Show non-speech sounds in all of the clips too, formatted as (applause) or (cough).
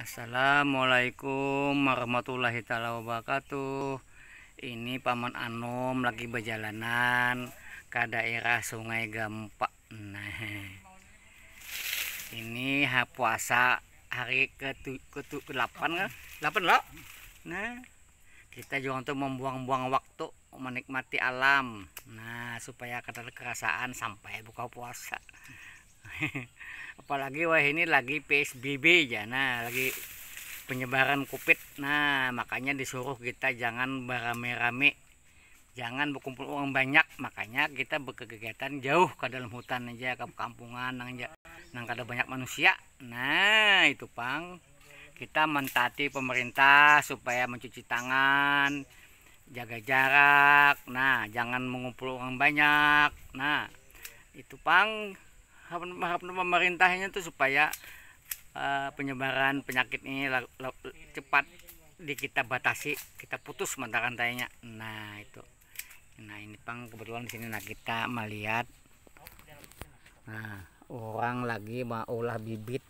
Assalamualaikum warahmatullahi taala wabarakatuh. Ini Paman Anom lagi berjalanan ke daerah Sungai Gampak. Nah, ini ha puasa hari ke ke, ke 8 kan? 8 loh. Nah, kita juga untuk membuang-buang waktu menikmati alam. Nah, supaya kadar kerasaan sampai buka puasa. (laughs) apalagi wah ini lagi PSBB ya. Nah lagi penyebaran covid. Nah makanya disuruh kita jangan berame-rame. Jangan berkumpul uang banyak. Makanya kita berkegiatan jauh ke dalam hutan aja ke kampungan nang nang ada banyak manusia. Nah itu pang. Kita mentati pemerintah supaya mencuci tangan jaga jarak. Nah jangan mengumpul uang banyak. Nah itu pang pemerintahnya tuh supaya uh, penyebaran penyakit ini cepat di kita batasi kita putus mata rantainya. Nah itu. Nah ini pang kebetulan di sini. Nah kita melihat nah orang lagi mau olah bibit.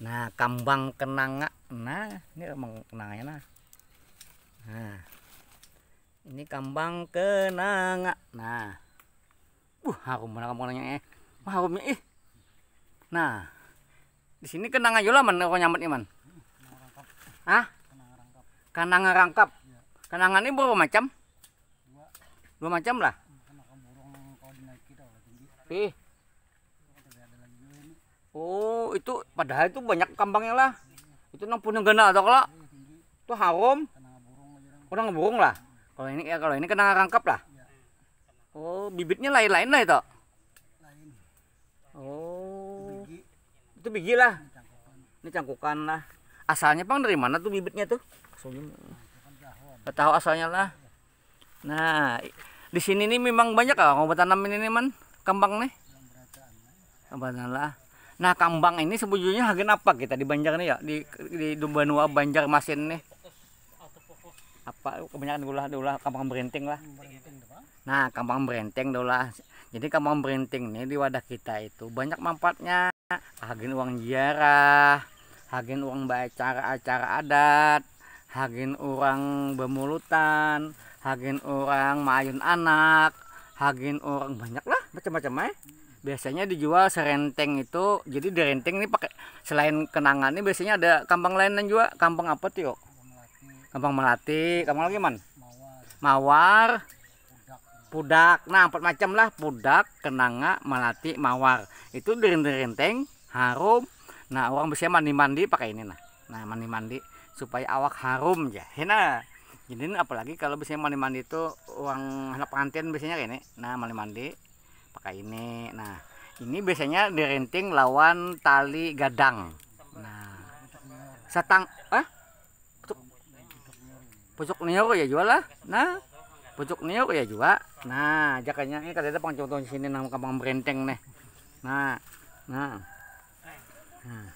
Nah kambang kenanga. Nah ini emang kenanganya nah. Nah ini kambang kenanga. Nah. Uh harum mana kambangnya eh harumnya ih Nah, di sini kenang aja lah man kau nyamet man. Ah? Kanang rangkap. Kenangan ini berapa macam? Dua macam lah. Ih. Oh, itu padahal itu banyak kambangnya lah. Itu nang punya gana atau kalau itu harum. Orang burung lah. Kalau ini ya kalau ini kena rangkap lah. Oh, bibitnya lain-lain lah itu. Itu biji lah ini cangkukan lah. Asalnya pang dari mana tuh bibitnya tuh? Gak tahu asalnya lah. Nah di sini nih memang banyak ah mau tanam ini man? Kambang nih? Kambang lah. Nah kambang ini sebetulnya harga apa kita di Banjar nih ya? Di di Dumbanua Banjar Masin nih. Apa? Kebanyakan gula gula kambang berinting lah. Nah kambang berenteng lah. Jadi kambang berinting nih di wadah kita itu banyak manfaatnya hagen uang ziarah hagen uang acara-acara adat hagen orang bermulutan hagen orang mayun anak hagen orang banyak lah macam-macam eh. Biasanya dijual serenteng itu jadi di renteng ini pakai selain kenangan ini biasanya ada kampung lain dan juga kampung apa tuh kampung melati kampung lagi man? Mawar pudak. Nah empat macam lah. Pudak kenanga melati mawar. Itu direnteng harum. Nah orang bisa mandi mandi pakai ini nah. Nah mandi mandi supaya awak harum ya nah. Jadi apalagi kalau bisa mandi mandi itu uang anak pengantin biasanya kayak ini. Nah mandi mandi pakai ini. Nah ini biasanya direnting lawan tali gadang. Nah satang ah? Pucuk nior ya jual lah. Nah pucuk nior ya juga. Nah jakanya ini kada ada contoh di sini nang kampung berenteng nih. Nah nah. Nah.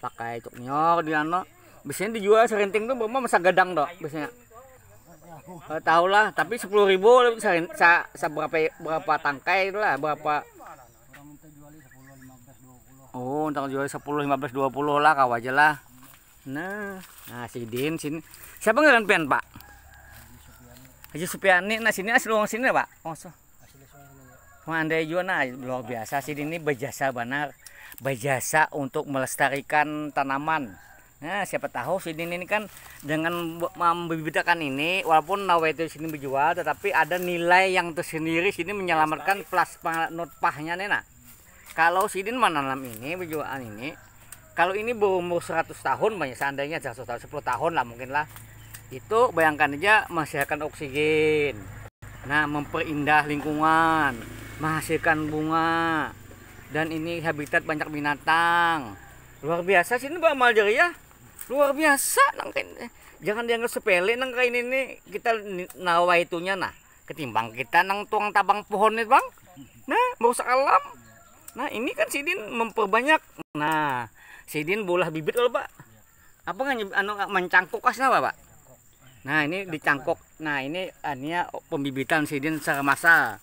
Pakai cuk nior di ano biasanya dijual serinting tuh berapa masa gadang dok biasanya. Eh, tahu lah tapi sepuluh ribu sa, sa berapa berapa tangkai itu lah berapa. Oh untuk jual sepuluh lima belas dua puluh lah kau aja lah. Nah nah sidin sini. Siapa nggak pian pak Haji Supiani nah sini asli uang sini pak. Oh so. Andai juga nah luar biasa sih ini berjasa benar berjasa untuk melestarikan tanaman. Nah siapa tahu sini ini kan dengan membibitakan ini walaupun nawa itu sini berjual tetapi ada nilai yang tersendiri sini menyelamatkan plus nutpahnya nih nah. Kalau sini menanam ini berjualan ini kalau ini berumur 100 tahun banyak seandainya 100 tahun 10 tahun lah mungkin lah itu bayangkan aja menghasilkan oksigen. Nah memperindah lingkungan menghasilkan bunga. Dan ini habitat banyak binatang. Luar biasa sini Mbak Maljer ya. Luar biasa nang jangan dianggap sepele nang kain ini. Kita nawa itunya nah. Ketimbang kita nang tuang tabang pohon itu bang. Nah merusak alam. Nah ini kan sidin memperbanyak. Nah sidin bola bibit loh pak. Apa nggak anu mencangkuk kasih apa pak nah ini dicangkuk nah ini ania pembibitan sidin secara massal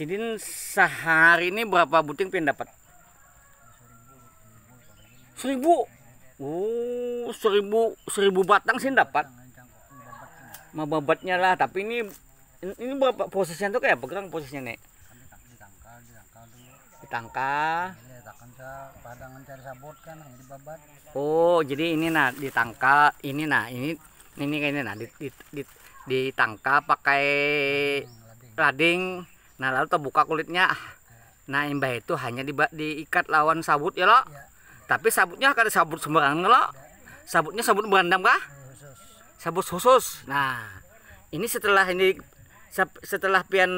Sidin sehari ini berapa buting pin dapat? Seribu. Oh, seribu seribu batang sih dapat. Cangkok babatnya. Lah, tapi ini ini berapa posisinya tuh kayak pegang posisinya nih. Ditang- ditangkal, kan. Oh, jadi ini nah ditangkal, ini nah ini ini kayak ini nah di, di, di- ditangkal pakai lading. Nah, lalu terbuka kulitnya. Nah, imbah itu hanya di, diikat lawan sabut ya, lo. Ya, Tapi sabutnya kan sabut sembarangan lo. Sabutnya sabut berandam kah? Sabut khusus. Nah, ini setelah ini setelah pian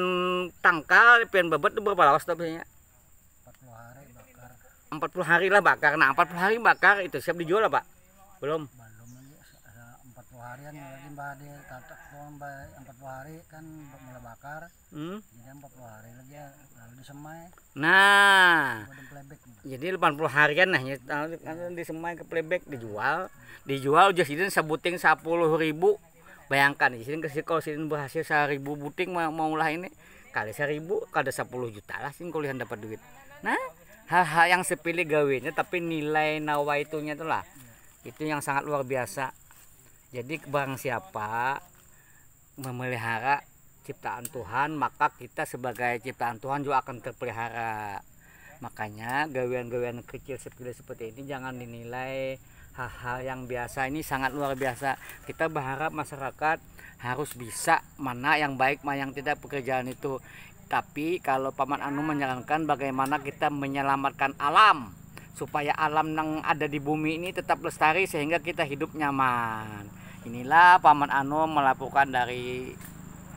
tangkal, pian babat itu berapa lawas biasanya? 40 hari bakar. 40 hari lah bakar. Nah, 40 hari bakar itu siap dijual lah, Pak? Belum. Belum lagi sa- sa- 40 harian lagi mbak dia tatak tuang mbak 40 hari kan mulai bakar. Hmm. Jadi 40 hari lagi ya lalu disemai. Nah, jadi 80 harian nah ya, kan disemai ke playback dijual. Dijual jadi sebuting 10 ribu. Bayangkan di sini kalau sini berhasil 1000 buting mau, mau lah ini kali 1000 kada 10 juta lah sih kuliah dapat duit. Nah, hal-hal yang sepele gawenya tapi nilai nawa itunya tuh lah. Itu yang sangat luar biasa. Jadi barang siapa memelihara ciptaan Tuhan, maka kita sebagai ciptaan Tuhan juga akan terpelihara. Makanya gawean-gawean kecil seperti ini jangan dinilai hal-hal yang biasa ini sangat luar biasa. Kita berharap masyarakat harus bisa mana yang baik, mana yang tidak pekerjaan itu. Tapi kalau Paman Anu menyarankan bagaimana kita menyelamatkan alam supaya alam yang ada di bumi ini tetap lestari sehingga kita hidup nyaman. Inilah Paman Anu melaporkan dari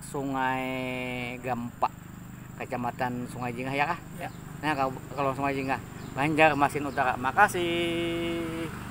Sungai Gampak, Kecamatan Sungai Jingah ya kah? Ya. Nah kalau, kalau Sungai Jingah, Banjarmasin Utara. Makasih.